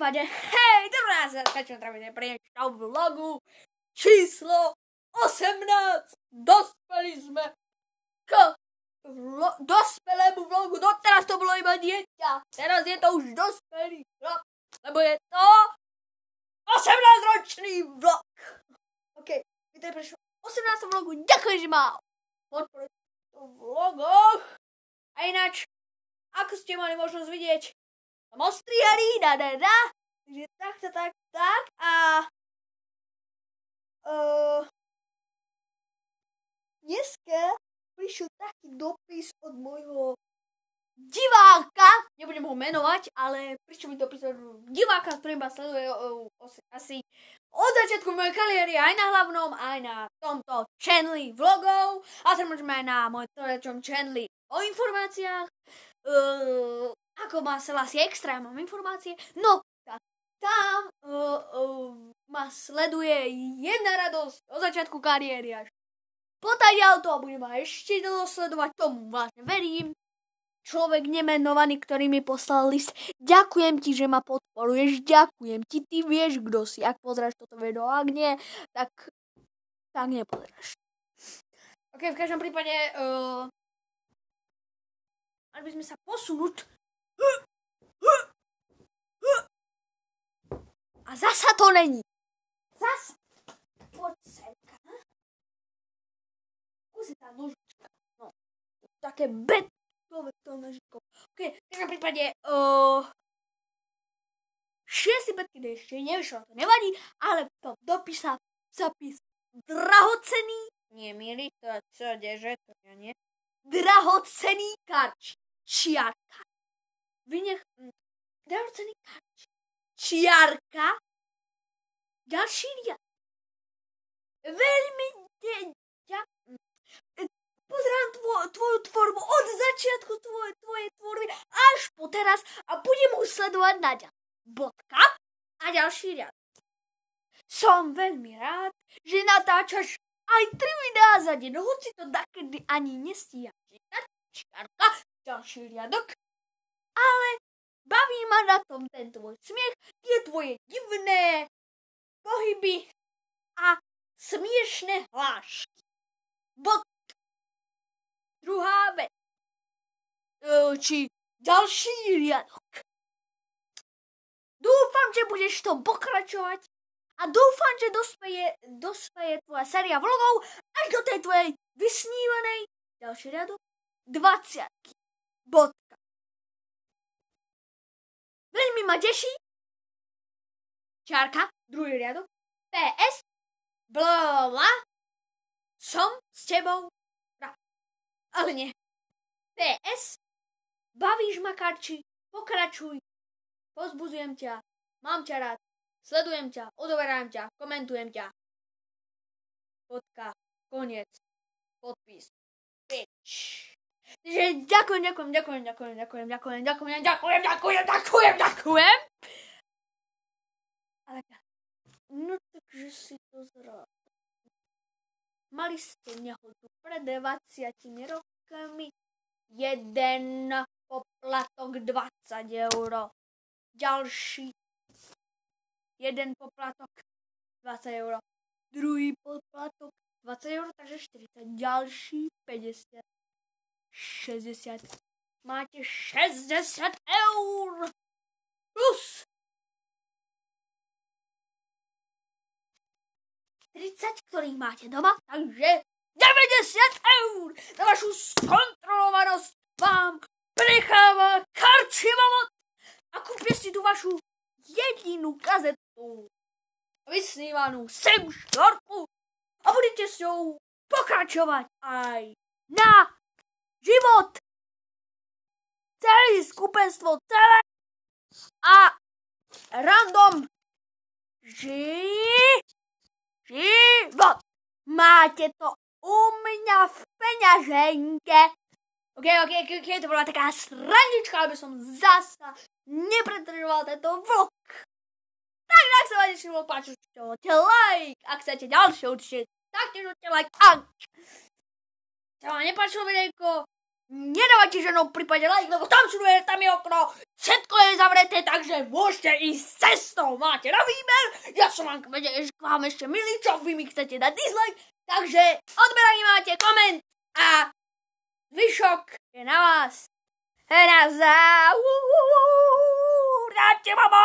prípade, hej, dobrá, sa začnem tráviť pri vlogu číslo 18. Dospeli sme k vlo- dospelému vlogu. Doteraz to bolo iba dieťa. Teraz je to už dospelý vlog. Lebo je to 18-ročný vlog. OK, vítaj pri 18. vlogu. Ďakujem, že ma podporujete v vlogoch. A ináč, ako ste mali možnosť vidieť, som ostrihaný, da, da, da. Takže tak, tak, tak. A uh, dneska prišiel taký dopis od môjho diváka, nebudem ho menovať, ale prišiel mi dopis od diváka, ktorý ma sleduje uh, asi od začiatku mojej kariéry aj na hlavnom, aj na tomto channeli vlogov a samozrejme aj na mojom channeli o informáciách. Uh, ako má sa asi extra, mám informácie. No, tam uh, uh, ma sleduje jedna radosť od začiatku kariéry až potajal to a bude ma ešte dlho sledovať, tomu vážne verím. Človek nemenovaný, ktorý mi poslal list. Ďakujem ti, že ma podporuješ, ďakujem ti, ty vieš, kto si. Ak pozráš toto video, ak nie, tak, tak nepozráš. Ok, v každom prípade uh, mali by sme sa posunúť a zasa to není. Zasa. Poď semka. Skúsi tá nožička. No. Také betové to nožičko. Ok, v každom prípade uh, šiesti betky ešte nevyšlo, to nevadí, ale to dopísa zapis drahocený, nie milý, to čo, deže, to ja nie, drahocený karč, čiarka. Vynech, drahocený karč, čiarka, ďalší riad. Veľmi deťa. Pozerám tvo, tvoju tvorbu od začiatku tvoje, tvojej tvorby až po teraz a budem už sledovať naďalej. Bodka a ďalší riad. Som veľmi rád, že natáčaš aj tri videá za deň, hoci to takedy ani nestíha čítať. Čiarka, ďalší riadok. Ale baví ma na tom ten tvoj smiech, tie tvoje divné pohyby a smiešné hlášky. Bod. Druhá vec. E, či ďalší riadok. Dúfam, že budeš to pokračovať a dúfam, že dospeje, dospeje tvoja séria vlogov až do tej tvojej vysnívanej ďalší riadok 20. Bodka. Veľmi ma teší. Čárka, druhý riadok. PS, bla, bla, som s tebou rád. Ale nie. PS, bavíš ma, Karči, pokračuj, pozbuzujem ťa, mám ťa rád, sledujem ťa, odoberám ťa, komentujem ťa. Podka, koniec, podpis, bitch. Ďakujem, ďakujem, ďakujem, ďakujem, ďakujem, ďakujem, ďakujem, ďakujem, ďakujem, ďakujem, ďakujem. Ale no takže si to zrád. Mali ste nehodu pred 20 rokmi. Jeden poplatok 20 eur. Ďalší jeden poplatok 20 eur. Druhý poplatok 20 eur, takže 40. Ďalší 50. 60. Máte 60 eur plus 30, ktorých máte doma, takže 90 eur na vašu skontrolovanosť vám precháva Karčivomot a kúpte si tú vašu jedinú kazetu vysnívanú sem štvorku a budete s ňou pokračovať aj na život, celý skupenstvo, celé a random ži, život. Máte to u mňa v peňaženke. Ok, ok, ok, to bola taká srandička, aby som zasa nepretržoval tento vlog. Tak, ak sa vám dnešný vlog páči, určite like. Ak chcete ďalšie, určite taktiež určite like. A sa vám nepáčilo videjko, nedávajte ženou v prípade like, lebo tam sú tam je okno, všetko je zavreté, takže môžete ísť cestou. Máte na výber, ja som vám, k vám ešte milý, čo vy mi chcete dať dislike, takže odberaní máte koment a zvyšok je na vás. Na za... Dáte, mamo,